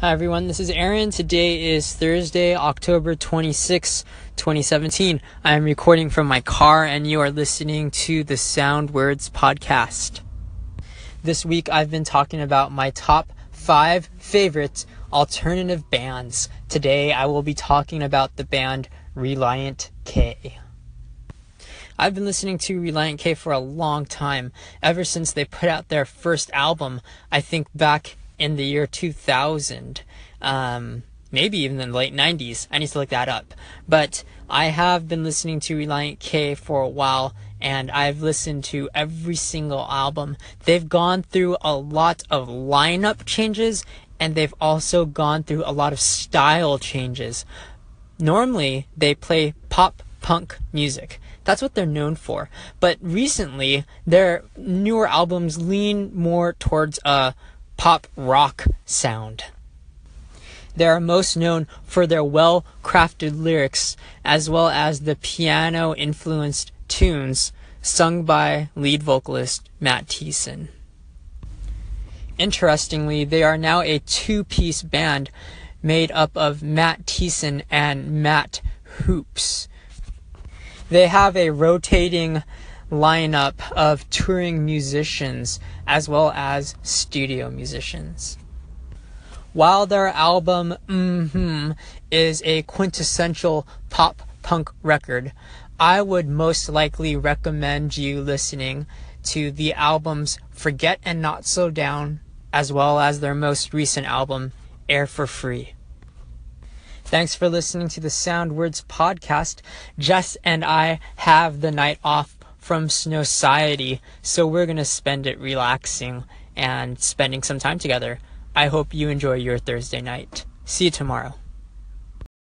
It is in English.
Hi everyone, this is Aaron. Today is Thursday, October 26, 2017. I am recording from my car and you are listening to the Sound Words podcast. This week I've been talking about my top five favorite alternative bands. Today I will be talking about the band Relient K. I've been listening to Relient K for a long time, ever since they put out their first album, I think back in the year 2000, um, maybe even in the late 90s. I need to look that up. But I have been listening to Relient K for a while and I've listened to every single album. They've gone through a lot of lineup changes and they've also gone through a lot of style changes. Normally, they play pop punk music. That's what they're known for. But recently, their newer albums lean more towards a pop rock sound. They are most known for their well crafted lyrics as well as the piano influenced tunes sung by lead vocalist Matt Thiessen. Interestingly, they are now a two piece band made up of Matt Thiessen and Matt Hoopes. They have a rotating lineup of touring musicians as well as studio musicians. While their album mm-hmm, is a quintessential pop punk record, I would most likely recommend you listening to the albums Forget and Not Slow Down, as well as their most recent album, Air for Free. Thanks for listening to the Sound Words podcast. Jess and I have the night off from Snowciety, so we're going to spend it relaxing and spending some time together. I hope you enjoy your Thursday night. See you tomorrow.